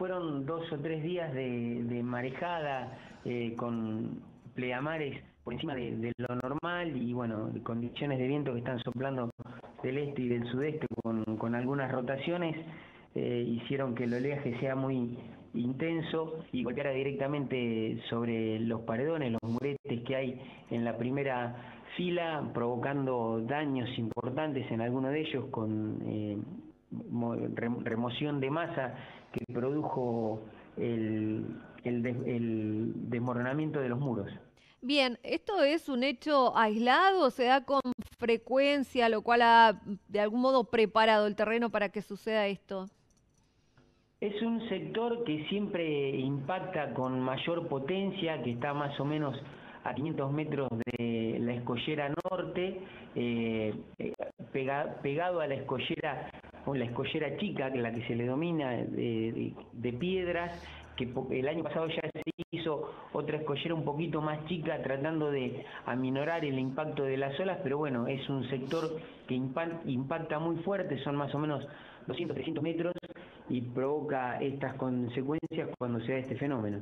fueron dos o tres días de, marejada eh, con pleamares por encima de, lo normal y bueno, condiciones de viento que están soplando del este y del sudeste con, algunas rotaciones eh, hicieron que el oleaje sea muy intenso y golpeara directamente sobre los paredones, los muretes que hay en la primera fila, provocando daños importantes en algunos de ellos con eh, remoción de masa que produjo el, el desmoronamiento de los muros. Bien, ¿esto es un hecho aislado? ¿Se da con frecuencia, lo cual ha de algún modo preparado el terreno para que suceda esto? Es un sector que siempre impacta con mayor potencia, que está más o menos a 500 metros de la escollera norte, eh, eh, pegado a la escollera, o la escollera chica, que es la que se le domina, de piedras, que el año pasado ya se hizo otra escollera un poquito más chica tratando de aminorar el impacto de las olas, pero bueno, es un sector que impacta muy fuerte, son más o menos 200, 300 metros y provoca estas consecuencias cuando se da este fenómeno.